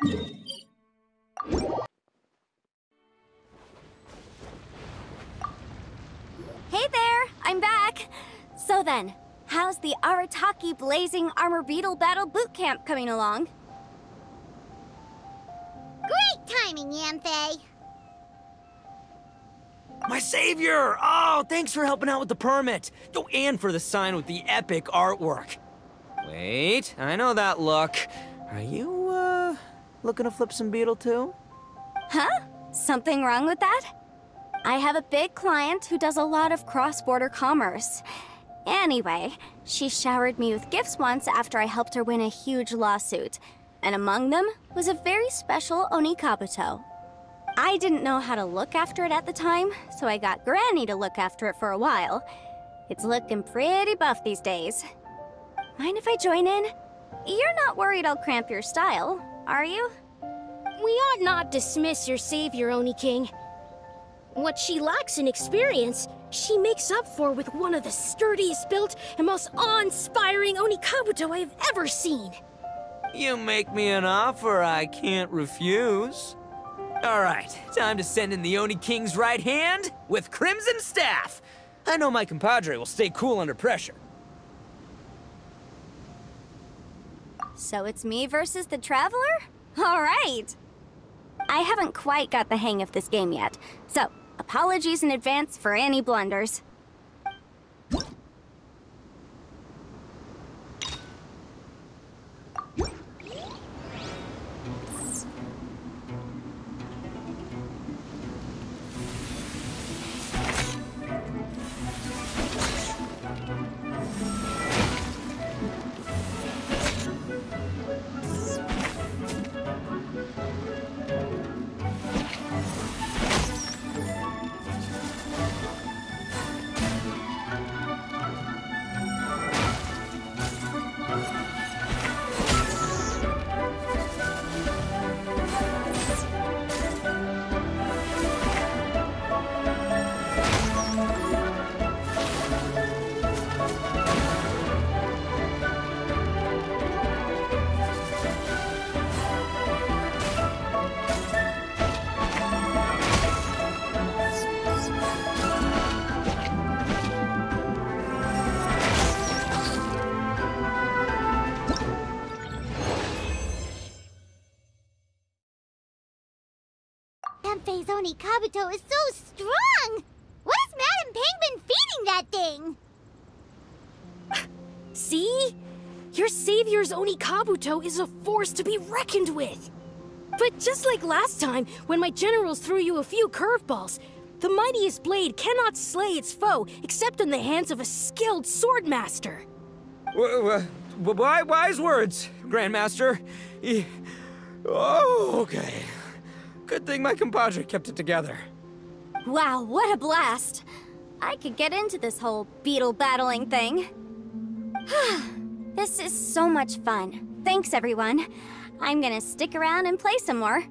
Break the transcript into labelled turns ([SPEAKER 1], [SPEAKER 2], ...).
[SPEAKER 1] Hey there, I'm back. So then, how's the Arataki Blazing Armor Beetle Battle Boot Camp coming along?
[SPEAKER 2] Great timing, Yanfei.
[SPEAKER 3] My savior! Oh, thanks for helping out with the permit. Yo, and for the sign with the epic artwork. Wait, I know that look. Are you, looking to flip some beetle too?
[SPEAKER 1] Huh? Something wrong with that? I have a big client who does a lot of cross-border commerce. Anyway, she showered me with gifts once after I helped her win a huge lawsuit. And among them was a very special Onikabuto. I didn't know how to look after it at the time, so I got Granny to look after it for a while. It's looking pretty buff these days. Mind if I join in? You're not worried I'll cramp your style, are you?
[SPEAKER 4] We ought not dismiss your savior, Oni King. What she lacks in experience, she makes up for with one of the sturdiest built and most awe-inspiring Onikabuto I have ever seen.
[SPEAKER 3] You make me an offer I can't refuse. All right, time to send in the Oni King's right hand with Crimson Staff. I know my compadre will stay cool under pressure.
[SPEAKER 1] So it's me versus the Traveler? All right. I haven't quite got the hang of this game yet, so apologies in advance for any blunders.
[SPEAKER 2] Yanfei's Kabuto is so strong! What What is Madame Ping feeding that thing?
[SPEAKER 4] See? Your savior's Oni Kabuto is a force to be reckoned with. But just like last time, when my generals threw you a few curveballs, the mightiest blade cannot slay its foe except in the hands of a skilled swordmaster.
[SPEAKER 3] W w wise words, Grandmaster. Oh, okay. Good thing my compadre kept it together.
[SPEAKER 1] Wow, what a blast! I could get into this whole beetle battling thing. this is so much fun. Thanks, everyone. I'm gonna stick around and play some more.